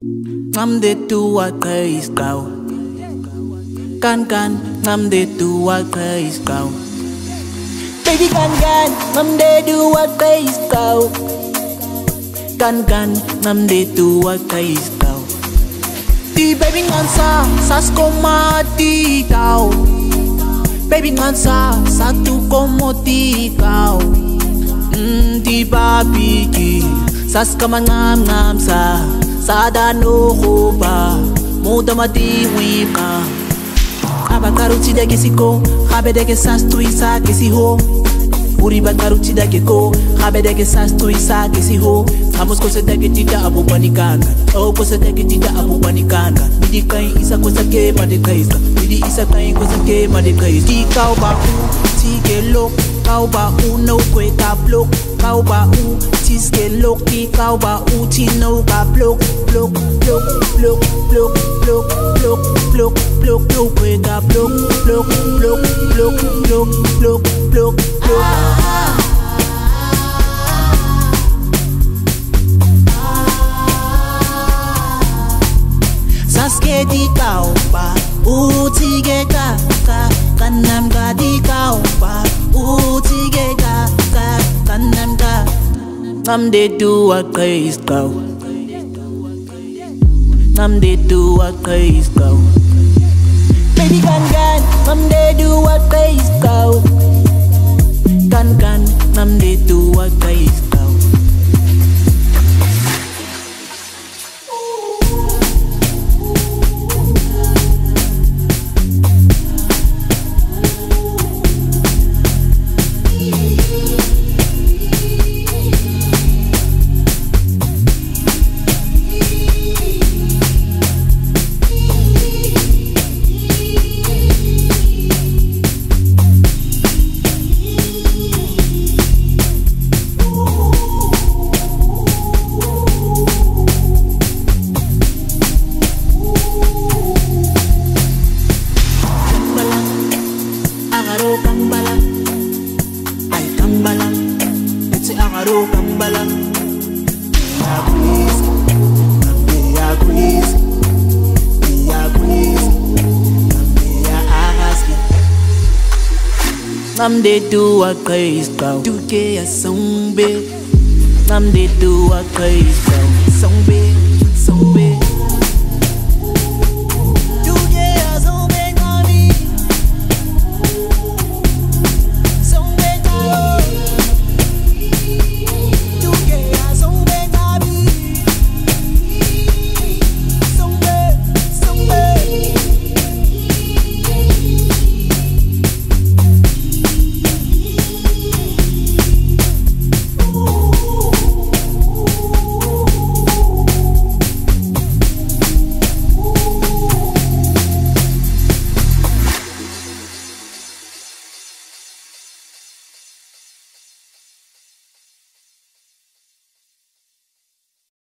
Nam de tuat kais kau, Ncamde tuwaqhe isigqawu Kankan ncamde tuwaqhe kau. Baby kankan ncamde tuwaqhe isigqawu Kankan ncamde tuwaqhe kau. Ti baby ncansa sasikomati kau, Baby ncansa satukomoti mm, kawu ngam ngam sa. sada no roba muda madiwima abaqarutsida ke siko gabede ke sastuisa ke siho. Uri baqarutsida ke ko gabede ke sastuisa ke siho. Famoskoseta ke tita abobwanikanga okoseta ke tita abobwanikanga midikai isa kosake madiqaisa midi isa kai kosake madiqaisa kikao bau tige lok Kau ba u no kwe ka blok Kau ba u tiske lok ki kau ba u ti no ka blok Blok blok blok blok blok blok blok blok no kwe ka blok Blok blok blok blok blok blok blok Saske di kau Nam they do a crazy go. Nam they do a crazy go. Baby gone gone, nam do a crazy go. Maro Kambalang Agrees Kambia agrees Kambia agrees Kambia agaski Namde do a craze bow Duke a song babe Namde do a craze bow